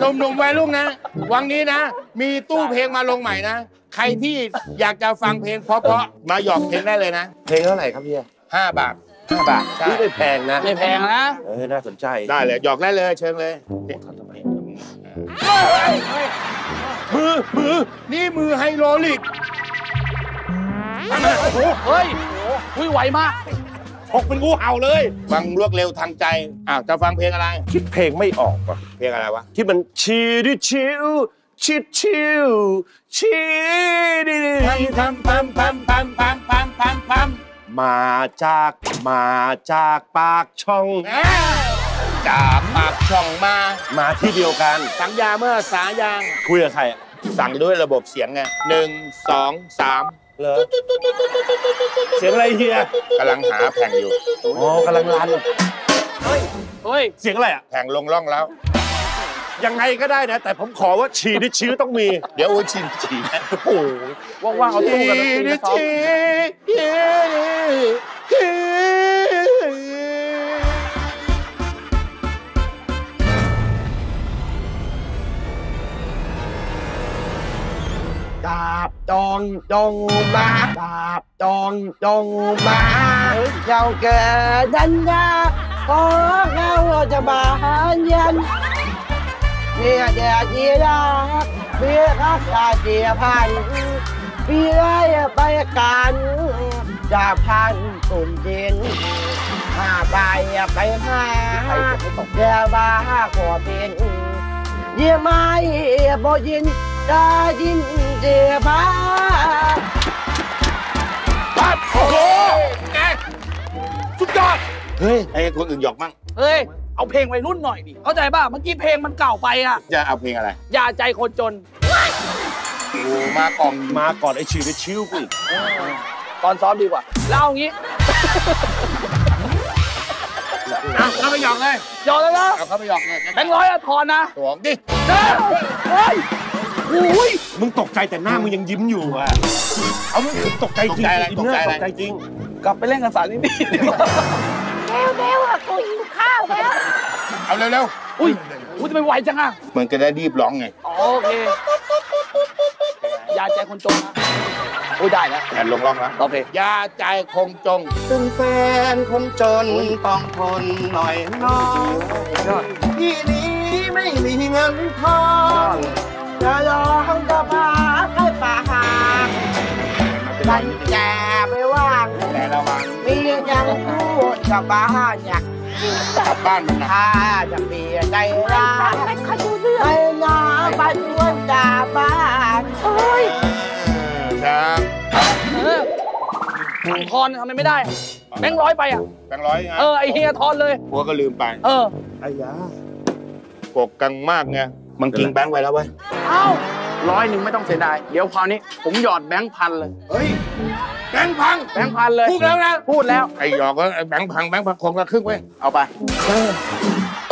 หนุ่มๆวัยรุ่นนะ วันนี้นะ มีตู้เพลงมาลงใหม่นะ ใครที่อยากจะฟังเพลงเพราะๆมาหยอกเพลงได้เลยนะ เพลงเท่าไหร่ครับเฮียห้าบาทห้าบาทใช่นี่ไม่แพงนะ ไม่แพงนะ เออ น่าสนใจ ได้เลย หยอกได้เลย เชิญเลยนี่มือ มือ นี่มือไฮโดรลิกเฮ้ยอุ้ยไหวมาก หกเป็นงูเห่าเลย ฟังรวดเร็วทันใจอ้าวจะฟังเพลงอะไร คิดเพลงไม่ออกว่ะเพลงอะไรวะ ที่มันชิดิชิวชิดชิวชิดิดิพัมพัมพัมพัมพัมพัมพัมพัมพัมมาจากมาจากปากช่องแหม่จากปากช่องมา มาที่เดียวกันสัญญาเมื่อสายางคุยกับใครอะสั่งด้วยระบบเสียงไงหนึ่งสองสาม เหรอเสียงอะไรเฮียกำลังหาแผ่งอยู่อ๋อกำลังรันเฮ้ยเสียงอะไรอะแผ่งลงร่องแล้ว ยังไงก็ได้นะ แต่ผมขอว่าฉีดิชิวต้องมี เดี๋ยวโอ้ยชินฉีโอ้โหว่างๆเอาตู้กันมาคุยกั บจองจงมาดาบจองจงมาเราเกิดดันยาขอเขาจะมาหายันเมียแดดเดียรักเมียรักตาเจียพันเมียไปกันจากพันตุ่มจินห้าใบไปห้าเดียวบ้าขอเป็นเยี่ยไม่บ่ยิน đã dính địa phá ปั๊บโอ้โหแกสุดยอด เฮ้ยให้คนอื่นหยอกมั่งเฮ้ย เอาเพลงวัยรุ่นหน่อยดิเข้าใจป่ะ เมื่อกี้เพลงมันเก่าไปอะ จะเอาเพลงอะไร อย่าใจคนจนโอ้มากล่องมาก่อนไอ้ฉีดิชิวกูอีกตอนซ้อมดีกว่าแล้วเอางี้เอาเข้าไปหยอกเลยยอมแล้วนะเอาเข้าไปหยอกเลยแบงค์ร้อยอะทอนนะหยอกดิเด้อเฮ้ยโอ้ยมึงตกใจแต่หน้ามึงยังยิ้มอยู่อะ เอามึงตกใจจริงอินเนอร์ตกใจจริง กลับไปเล่นกับสารนี่ดีกว่าเร็วๆอะกูหิวข้าวแล้ว เอาเร็วอุ้ยอุ้ยทำไมไวจังอะๆเหมือนจะได้รีบร้องไงอ๋อโอเคอย่าใจคนจนนะอุ้ยได้แล้วแผ่นลงร่องแล้ว โอเค ยาใจคงจงเป็นแฟนคนจนต้องทนหน่อยน้องที่นี้ไม่มีเงินทอง กับบ้านอยากกลับบ้านมันนะถ้าจะมีใจร้ายไม่ค่อยดูเรื่องให้น้าไปชวนจากบ้านเอ้ยจ้าเออทอนทำไมไม่ได้ แบงค์ร้อยไปอะ แบงค์ร้อยไงเออไอเฮียทอนเลยหัวก็ลืมไป เออไอ้ยาปกกังมากไงมันกินแบงค์ไว้แล้วเว้ยเอ้าร้อยหนึ่งไม่ต้องเสียดาย เดี๋ยวคราวนี้ผมหยอดแบงค์พันเลย เฮ้ย แบงค์พังแบงค์พันเลยพูดแล้วนะพูดแล้วไอ้หยอกก็ไอ้แบงค์พังแบงค์พังคงละครึ่งเว้ยเอาไป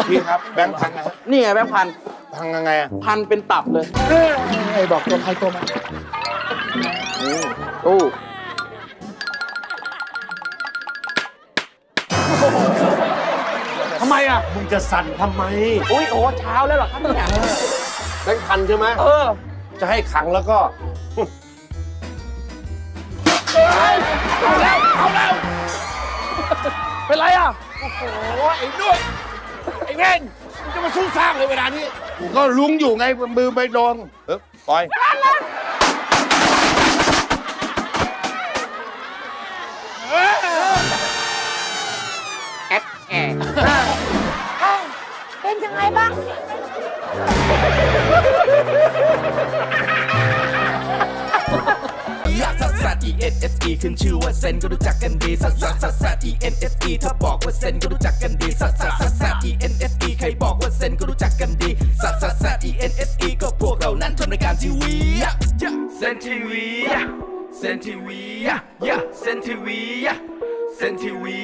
พี่ครับแบงค์พังนะฮะนี่ไงแบงค์พันพังยังไงอะพันเป็นตับเลยไอ้บอกตัวใครตัวมันตู้ทำไมอะมึงจะสั่นทำไมอุ้ยโอ้เช้าแล้วเหรอครับเนี่ยแบงค์พันใช่ไหมเออ จะให้ขังแล้วก็ เอาแล้ว เอาแล้ว เป็นไรอะ โอ้ไอ้ด้วย ไอ้เว่นมึงจะมาสู้สร้างเลยเวลานี้กูก็ลุงอยู่ไงมือไปโดนเออปล่อย S E ขึ้นชื่อว่าเซนก็รู้จักกันดีสัสสัสซัสซัส E N S E ถ้าบอกว่าเซนก็รู้จักกันดีสัสสัสซัสซัส E N S E ใครบอกว่าเซนก็รู้จักกันดีสัสสัสซัส E N S E ก็พวกเรานั้นทำรายการทีวีเซนทีวีเซนทีวีเซนทีวีเซนทีวี